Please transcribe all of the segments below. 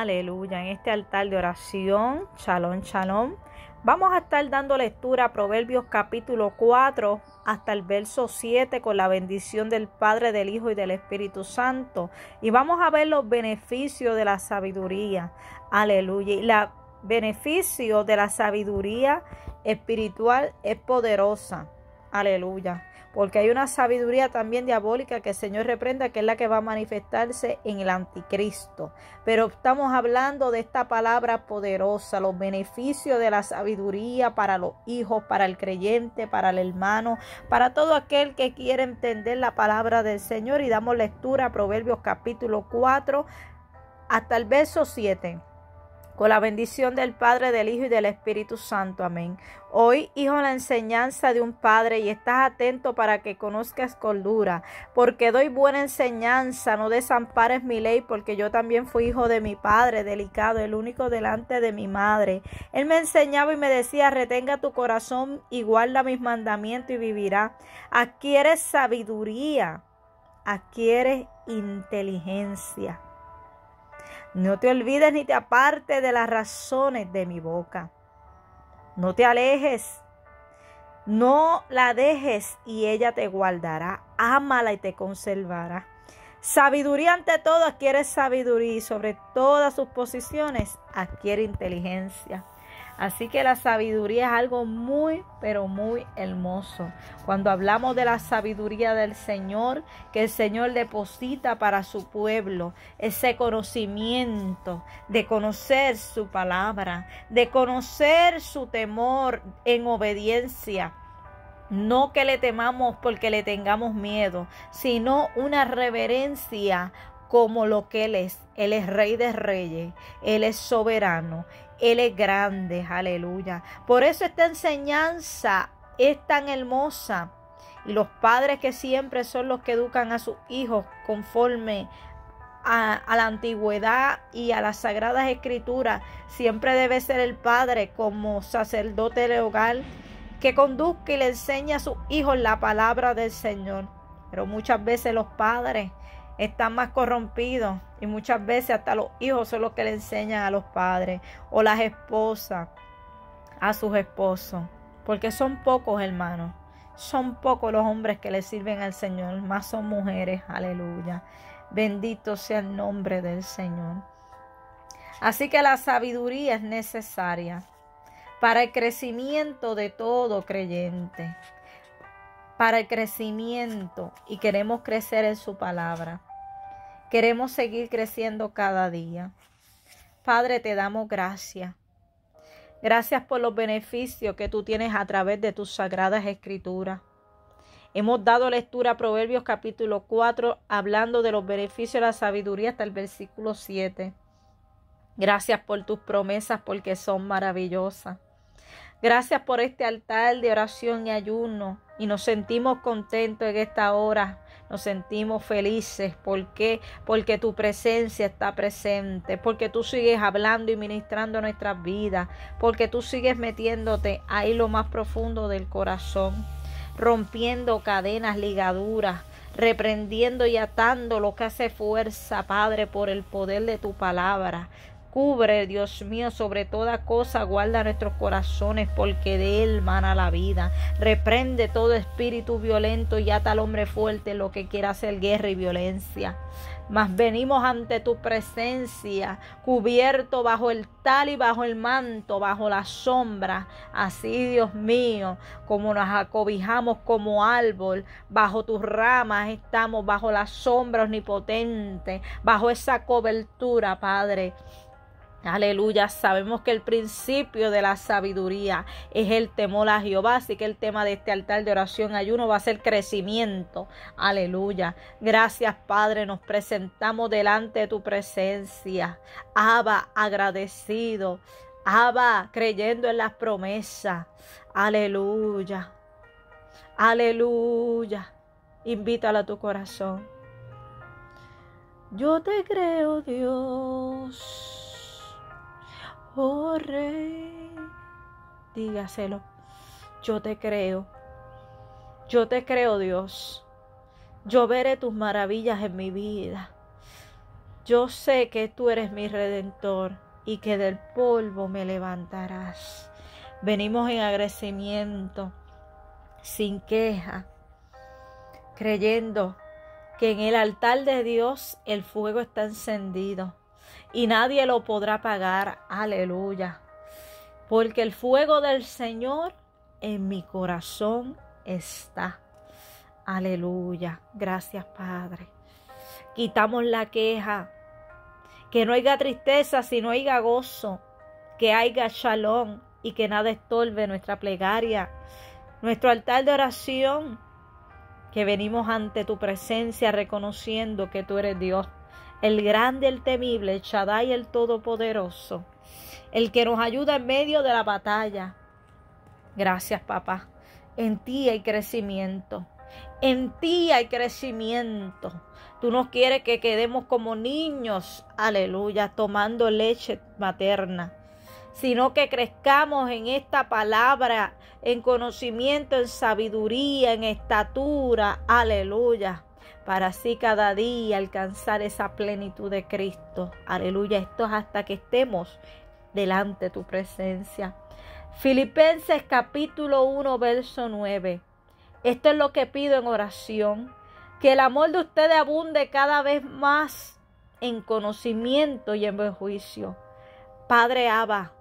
Aleluya. En este altar de oración, shalom, shalom. Vamos a estar dando lectura a Proverbios capítulo 4 hasta el verso 7 con la bendición del Padre, del Hijo y del Espíritu Santo. Y vamos a ver los beneficios de la sabiduría. Aleluya. Y la beneficio de la sabiduría espiritual es poderosa. Aleluya porque hay una sabiduría también diabólica que el Señor reprenda, que es la que va a manifestarse en el anticristo. Pero estamos hablando de esta palabra poderosa, los beneficios de la sabiduría para los hijos, para el creyente, para el hermano, para todo aquel que quiere entender la palabra del Señor. Y damos lectura a Proverbios capítulo 4 hasta el verso 7. Con la bendición del Padre, del Hijo y del Espíritu Santo. Amén. Hoy, hijo, la enseñanza de un padre y estás atento para que conozcas cordura, porque doy buena enseñanza, no desampares mi ley, porque yo también fui hijo de mi padre, delicado, el único delante de mi madre. Él me enseñaba y me decía, retenga tu corazón y guarda mis mandamientos y vivirá. Adquiere sabiduría, adquiere inteligencia. No te olvides ni te apartes de las razones de mi boca. No te alejes. No la dejes y ella te guardará. Ámala y te conservará. Sabiduría ante todo adquiere sabiduría y sobre todas sus posiciones adquiere inteligencia. Así que la sabiduría es algo muy, pero muy hermoso. Cuando hablamos de la sabiduría del Señor, que el Señor deposita para su pueblo, ese conocimiento de conocer su palabra, de conocer su temor en obediencia. No que le temamos porque le tengamos miedo, sino una reverencia como lo que Él es. Él es rey de reyes, Él es soberano, Él es grande, aleluya. Por eso esta enseñanza es tan hermosa. Y los padres que siempre son los que educan a sus hijos conforme a, la antigüedad y a las sagradas escrituras, siempre debe ser el padre como sacerdote del hogar que conduzca y le enseña a sus hijos la palabra del Señor. Pero muchas veces los padres están más corrompidos y muchas veces hasta los hijos son los que le enseñan a los padres o las esposas a sus esposos, porque son pocos hermanos, son pocos los hombres que le sirven al Señor, más son mujeres, aleluya. Bendito sea el nombre del Señor. Así que la sabiduría es necesaria para el crecimiento de todo creyente para el crecimiento y queremos crecer en su palabra. Queremos seguir creciendo cada día. Padre, te damos gracias. Gracias por los beneficios que tú tienes a través de tus sagradas escrituras. Hemos dado lectura a Proverbios capítulo 4 hablando de los beneficios de la sabiduría hasta el versículo 7. Gracias por tus promesas porque son maravillosas. Gracias por este altar de oración y ayuno y nos sentimos contentos en esta hora. Nos sentimos felices. ¿Por qué? Porque tu presencia está presente. Porque tú sigues hablando y ministrando nuestras vidas. Porque tú sigues metiéndote ahí lo más profundo del corazón. Rompiendo cadenas, ligaduras. Reprendiendo y atando lo que hace fuerza, Padre, por el poder de tu palabra. Cubre, Dios mío, sobre toda cosa, guarda nuestros corazones, porque de Él mana la vida. Reprende todo espíritu violento y ata al hombre fuerte lo que quiera hacer guerra y violencia. Mas venimos ante tu presencia, cubierto bajo el tal y bajo el manto, bajo la sombra. Así, Dios mío, como nos acobijamos como árbol, bajo tus ramas estamos, bajo la sombra omnipotente, bajo esa cobertura, Padre. Aleluya, sabemos que el principio de la sabiduría es el temor a Jehová, así que el tema de este altar de oración ayuno va a ser crecimiento. Aleluya. Gracias Padre, nos presentamos delante de tu presencia. Abba, agradecido. Abba, creyendo en las promesas. Aleluya. Aleluya. Invítala a tu corazón. Yo te creo, Dios oh rey. Dígaselo, yo te creo. Yo te creo, Dios. Yo veré tus maravillas en mi vida. Yo sé que tú eres mi redentor y que del polvo me levantarás. Venimos en agradecimiento, sin queja, creyendo que en el altar de Dios el fuego está encendido y nadie lo podrá apagar. Aleluya. Porque el fuego del Señor en mi corazón está. Aleluya. Gracias, Padre. Quitamos la queja. Que no haya tristeza, sino haya gozo. Que haya shalom y que nada estorbe nuestra plegaria. Nuestro altar de oración. Que venimos ante tu presencia reconociendo que tú eres Dios. El grande, el temible, el Shaddai, el todopoderoso. El que nos ayuda en medio de la batalla. Gracias, papá. En ti hay crecimiento. En ti hay crecimiento. Tú nos quieres que quedemos como niños, aleluya, tomando leche materna, sino que crezcamos en esta palabra, en conocimiento, en sabiduría, en estatura, aleluya, para así cada día alcanzar esa plenitud de Cristo, aleluya. Esto es hasta que estemos delante de tu presencia. Filipenses capítulo 1, verso 9. Esto es lo que pido en oración, que el amor de ustedes abunde cada vez más en conocimiento y en buen juicio. Padre Abba,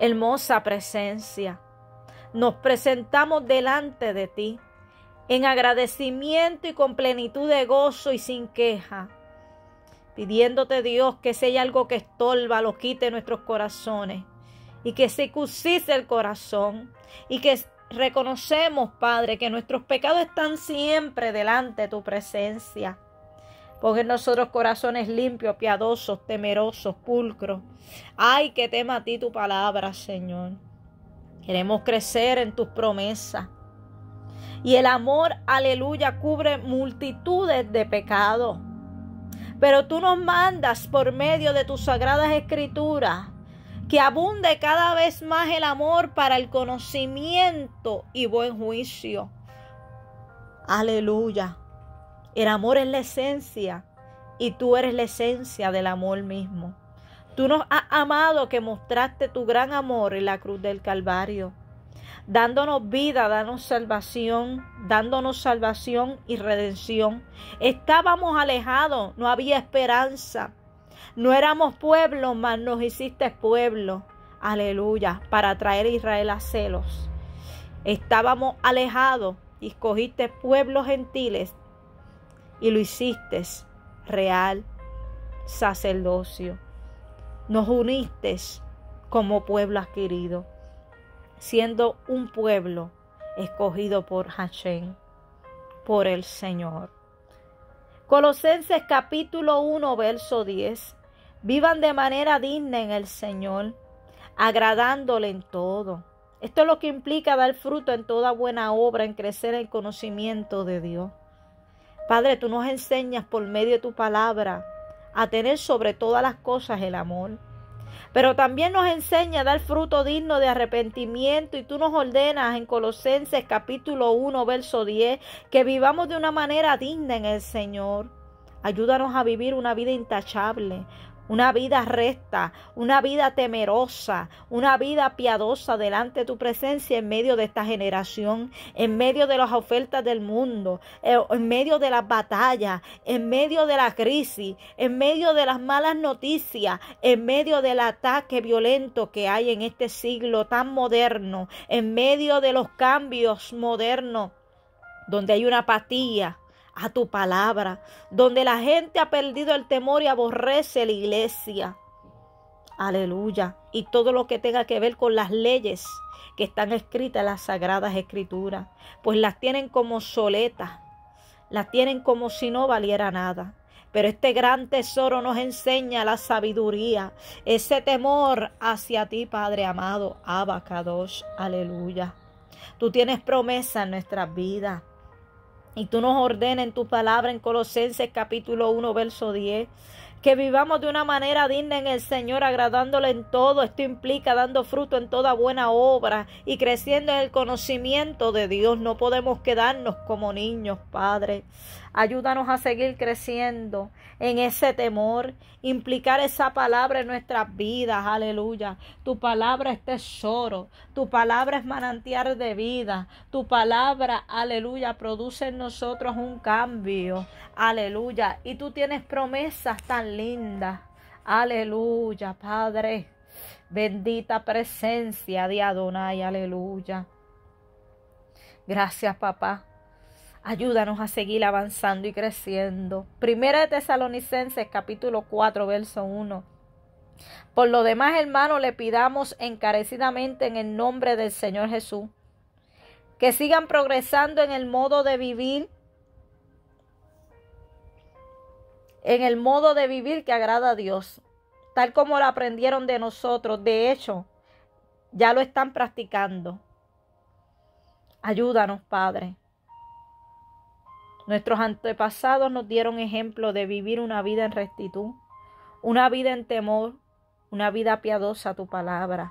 hermosa presencia, nos presentamos delante de ti en agradecimiento y con plenitud de gozo y sin queja, pidiéndote Dios que si hay algo que estorba, lo quite nuestros corazones y que se cusise el corazón y que reconocemos, Padre, que nuestros pecados están siempre delante de tu presencia. Pon en nosotros corazones limpios, piadosos, temerosos, pulcros. Ay, que tema a ti tu palabra, Señor. Queremos crecer en tus promesas. Y el amor, aleluya, cubre multitudes de pecados. Pero tú nos mandas por medio de tus sagradas escrituras que abunde cada vez más el amor para el conocimiento y buen juicio. Aleluya. El amor es la esencia y tú eres la esencia del amor mismo. Tú nos has amado que mostraste tu gran amor en la cruz del Calvario, dándonos vida, dándonos salvación, dándonos salvación y redención. Estábamos alejados, no había esperanza, no éramos pueblo, mas nos hiciste pueblo. Aleluya, para traer a Israel a celos. Estábamos alejados y escogiste pueblos gentiles y lo hiciste real sacerdocio. Nos uniste como pueblo adquirido, siendo un pueblo escogido por Hashem, por el Señor. Colosenses capítulo 1, verso 10. Vivan de manera digna en el Señor, agradándole en todo. Esto es lo que implica dar fruto en toda buena obra, en crecer en el conocimiento de Dios. Padre, tú nos enseñas por medio de tu palabra a tener sobre todas las cosas el amor. Pero también nos enseña a dar fruto digno de arrepentimiento y tú nos ordenas en Colosenses capítulo 1, verso 10, que vivamos de una manera digna en el Señor. Ayúdanos a vivir una vida intachable, una vida recta, una vida temerosa, una vida piadosa delante de tu presencia en medio de esta generación, en medio de las ofertas del mundo, eh, en medio de las batallas, en medio de la crisis, en medio de las malas noticias, en medio del ataque violento que hay en este siglo tan moderno, en medio de los cambios modernos, donde hay una apatía, a tu palabra, donde la gente ha perdido el temor y aborrece la iglesia. Aleluya. Y todo lo que tenga que ver con las leyes que están escritas en las sagradas escrituras, pues las tienen como soletas, las tienen como si no valiera nada. Pero este gran tesoro nos enseña la sabiduría, ese temor hacia ti, Padre amado, Abacados, aleluya. Tú tienes promesa en nuestras vidas. Y tú nos ordenas en tu palabra en Colosenses capítulo 1, verso 10, que vivamos de una manera digna en el Señor, agradándole en todo. Esto implica dando fruto en toda buena obra y creciendo en el conocimiento de Dios. No podemos quedarnos como niños, Padre. Ayúdanos a seguir creciendo en ese temor, implicar esa palabra en nuestras vidas, aleluya. Tu palabra es tesoro, tu palabra es manantial de vida, tu palabra, aleluya, produce en nosotros un cambio, aleluya. Y tú tienes promesas tan lindas, aleluya, Padre. Bendita presencia de Adonai, aleluya. Gracias, papá. Ayúdanos a seguir avanzando y creciendo. Primera de Tesalonicenses capítulo 4 verso 1. Por lo demás, hermanos, le pidamos encarecidamente en el nombre del Señor Jesús que sigan progresando en el modo de vivir, en el modo de vivir que agrada a Dios, tal como lo aprendieron de nosotros. De hecho, ya lo están practicando. Ayúdanos, Padre. Nuestros antepasados nos dieron ejemplo de vivir una vida en rectitud, una vida en temor, una vida piadosa a tu palabra.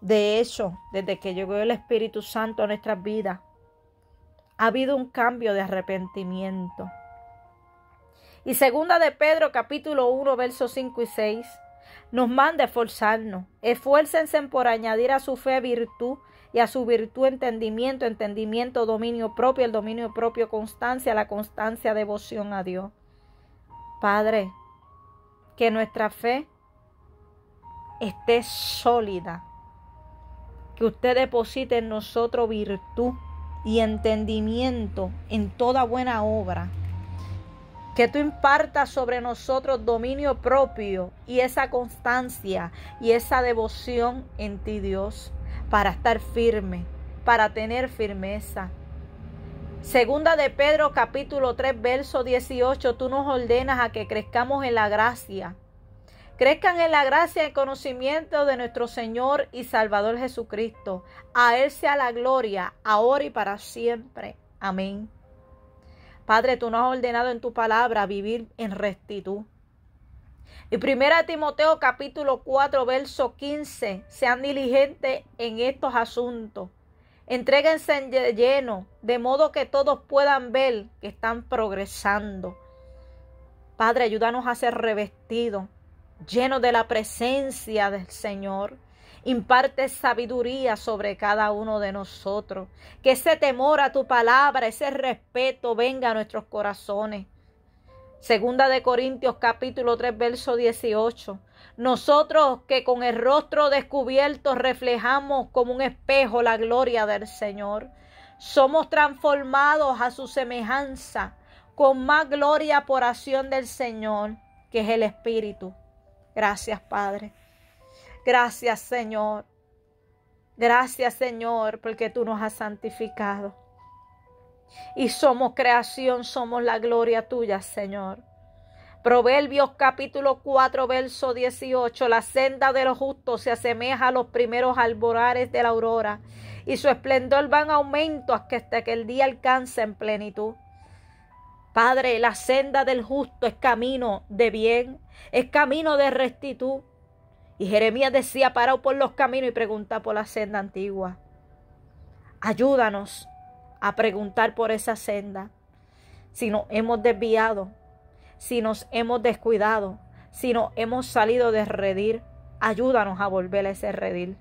De hecho, desde que llegó el Espíritu Santo a nuestras vidas, ha habido un cambio de arrepentimiento. Y segunda de Pedro capítulo 1 versos 5 y 6 nos manda esforzarnos. Esfuércense por añadir a su fe virtud y a su virtud entendimiento, entendimiento, dominio propio, el dominio propio constancia, la constancia devoción a Dios. Padre, que nuestra fe esté sólida, que usted deposite en nosotros virtud y entendimiento en toda buena obra. Que tú impartas sobre nosotros dominio propio y esa constancia y esa devoción en ti, Dios para estar firme, para tener firmeza. Segunda de Pedro capítulo 3 verso 18, tú nos ordenas a que crezcamos en la gracia. Crezcan en la gracia y el conocimiento de nuestro Señor y Salvador Jesucristo. A Él sea la gloria, ahora y para siempre. Amén. Padre, tú nos has ordenado en tu palabra vivir en rectitud. Y primera Timoteo capítulo 4 verso 15, sean diligentes en estos asuntos. Entréguense en lleno, de modo que todos puedan ver que están progresando. Padre, ayúdanos a ser revestidos, llenos de la presencia del Señor. Imparte sabiduría sobre cada uno de nosotros. Que ese temor a tu palabra, ese respeto venga a nuestros corazones. Segunda de Corintios capítulo 3 verso 18. Nosotros que con el rostro descubierto reflejamos como un espejo la gloria del Señor, somos transformados a su semejanza con más gloria por acción del Señor, que es el Espíritu. Gracias, Padre. Gracias, Señor. Gracias, Señor, porque tú nos has santificado y somos creación, somos la gloria tuya, Señor. Proverbios capítulo 4, verso 18. La senda de los justos se asemeja a los primeros alborares de la aurora, y su esplendor va en aumento hasta que el día alcance en plenitud. Padre, la senda del justo es camino de bien, es camino de rectitud. Y Jeremías decía, parado por los caminos y pregunta por la senda antigua. Ayúdanos a preguntar por esa senda. Si nos hemos desviado, si nos hemos descuidado, si nos hemos salido de redil, ayúdanos a volver a ese redil.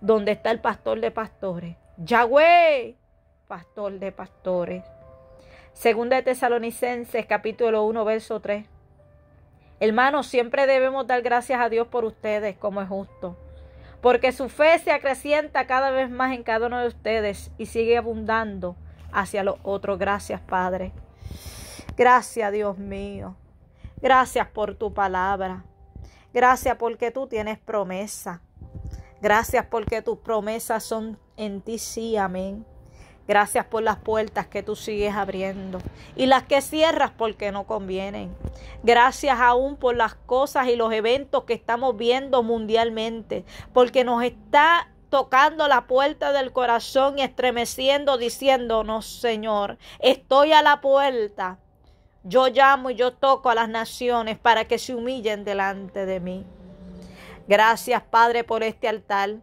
Donde está el pastor de pastores. Yahweh, pastor de pastores. Segunda de Tesalonicenses, capítulo 1, verso 3. Hermanos, siempre debemos dar gracias a Dios por ustedes, como es justo porque su fe se acrecienta cada vez más en cada uno de ustedes y sigue abundando hacia los otros. Gracias, Padre. Gracias, Dios mío. Gracias por tu palabra. Gracias porque tú tienes promesa. Gracias porque tus promesas son en ti, sí, amén. Gracias por las puertas que tú sigues abriendo y las que cierras porque no convienen. Gracias aún por las cosas y los eventos que estamos viendo mundialmente, porque nos está tocando la puerta del corazón y estremeciendo, diciéndonos, Señor, estoy a la puerta. Yo llamo y yo toco a las naciones para que se humillen delante de mí. Gracias, Padre, por este altar.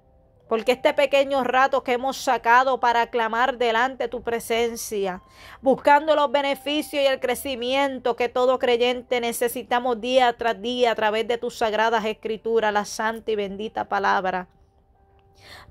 Porque este pequeño rato que hemos sacado para clamar delante de tu presencia, buscando los beneficios y el crecimiento que todo creyente necesitamos día tras día a través de tus sagradas escrituras, la santa y bendita palabra.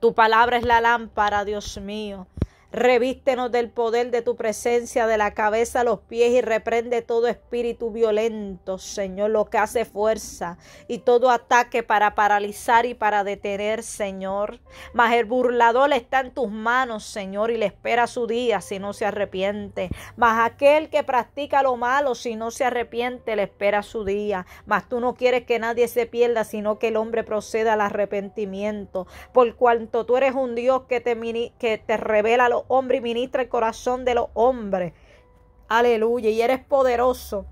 Tu palabra es la lámpara, Dios mío. Revístenos del poder de tu presencia, de la cabeza a los pies y reprende todo espíritu violento, Señor, lo que hace fuerza y todo ataque para paralizar y para detener, Señor. Mas el burlador está en tus manos, Señor, y le espera su día si no se arrepiente. Mas aquel que practica lo malo, si no se arrepiente, le espera su día. Mas tú no quieres que nadie se pierda, sino que el hombre proceda al arrepentimiento. Por cuanto tú eres un Dios que te, que te revela hombre y ministra el corazón de los hombres. Aleluya. Y eres poderoso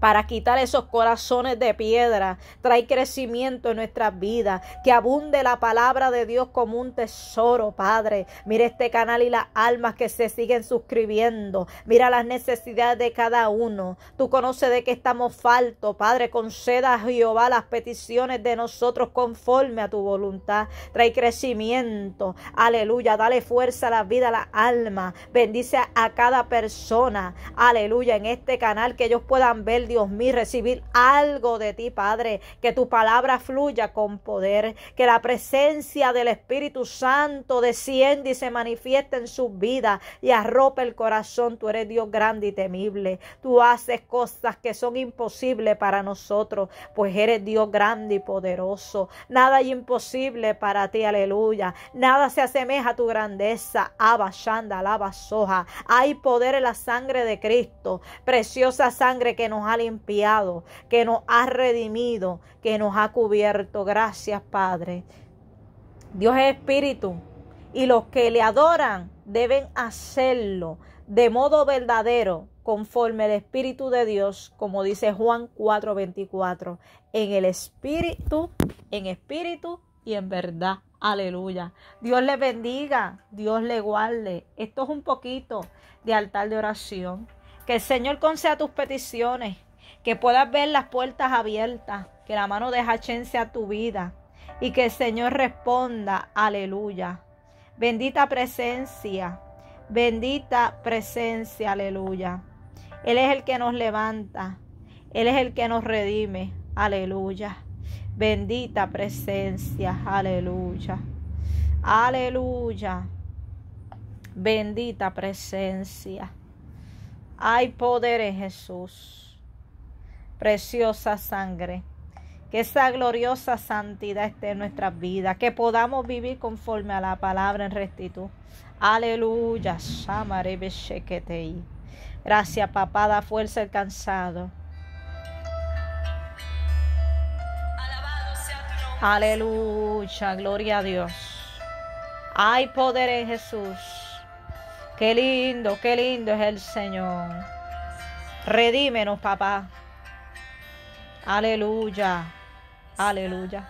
para quitar esos corazones de piedra. Trae crecimiento en nuestras vidas. Que abunde la palabra de Dios como un tesoro, Padre. Mira este canal y las almas que se siguen suscribiendo. Mira las necesidades de cada uno. Tú conoces de qué estamos faltos, Padre. Conceda a Jehová las peticiones de nosotros conforme a tu voluntad. Trae crecimiento. Aleluya. Dale fuerza a la vida, a la alma. Bendice a cada persona. Aleluya. En este canal que ellos puedan ver Dios mío, recibir algo de ti, Padre. Que tu palabra fluya con poder. Que la presencia del Espíritu Santo desciende y se manifieste en sus vidas y arrope el corazón. Tú eres Dios grande y temible. Tú haces cosas que son imposibles para nosotros, pues eres Dios grande y poderoso. Nada hay imposible para ti, aleluya. Nada se asemeja a tu grandeza. Abashanda, soja. Hay poder en la sangre de Cristo. Preciosa sangre que nos ha limpiado, que nos ha redimido, que nos ha cubierto. Gracias, Padre. Dios es espíritu y los que le adoran deben hacerlo de modo verdadero, conforme el Espíritu de Dios, como dice Juan 4:24, en el Espíritu, en Espíritu y en verdad. Aleluya. Dios le bendiga, Dios le guarde. Esto es un poquito de altar de oración. Que el Señor conceda tus peticiones que puedas ver las puertas abiertas, que la mano de Hachén sea tu vida y que el Señor responda, aleluya. Bendita presencia, bendita presencia, aleluya. Él es el que nos levanta, Él es el que nos redime, aleluya. Bendita presencia, aleluya. Aleluya. Bendita presencia. Hay poder en Jesús preciosa sangre. Que esa gloriosa santidad esté en nuestras vidas. Que podamos vivir conforme a la palabra en rectitud. Aleluya. Gracias, papá. Da fuerza al cansado. Aleluya. Gloria a Dios. Hay poder en Jesús. Qué lindo, qué lindo es el Señor. Redímenos, papá. Aleluya. Aleluya.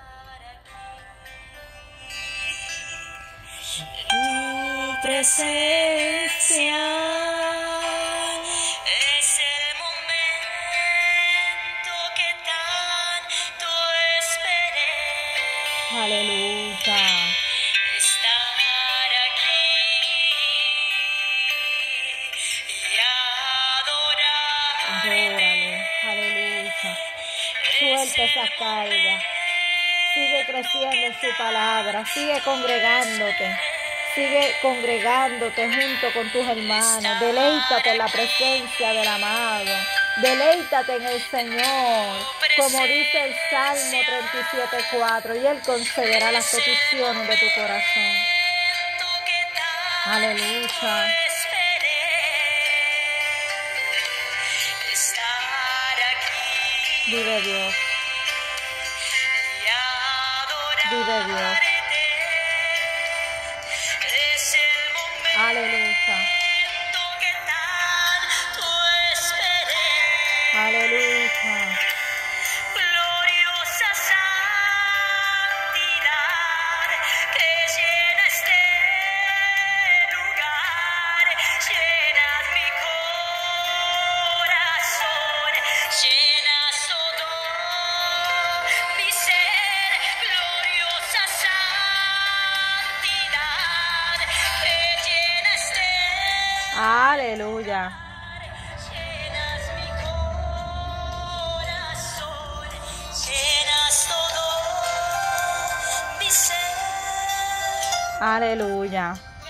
Tu presencia su palabra. Sigue congregándote. Sigue congregándote junto con tus hermanos. Deleítate en la presencia del amado. Deleítate en el Señor. Como dice el Salmo 37.4. Y Él concederá las peticiones de tu corazón. Aleluya. Vive Dios. Vive Dios.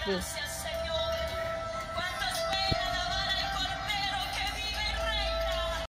Mi ser. Aleluya. Dios.